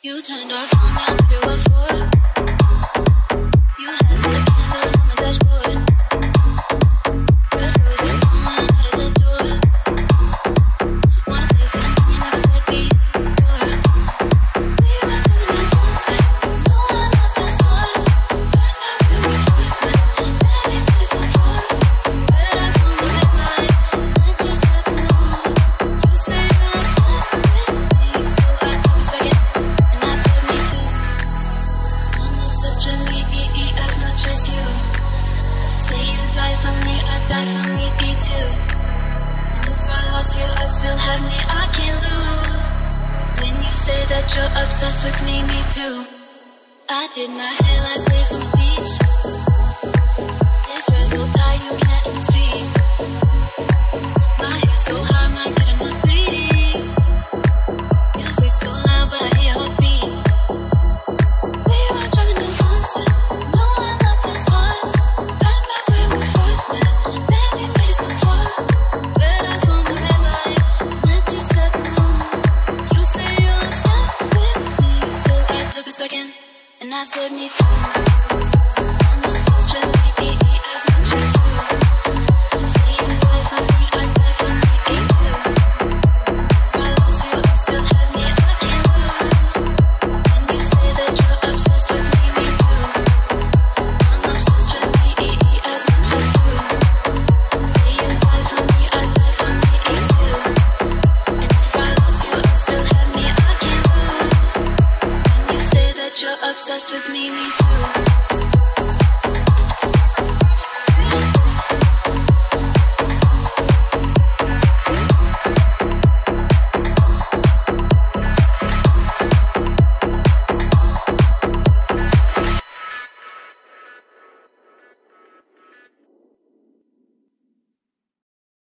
You turned us on down to a four. Die for me, be too. And if I lost you, I'd still have me, I can't lose. When you say that you're obsessed with me, me too. I did my hair like waves on the beach. This red so tight you can't. And I said, me too. I'm obsessed with. you're obsessed with me, me too.